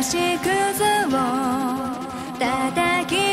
星屑を叩き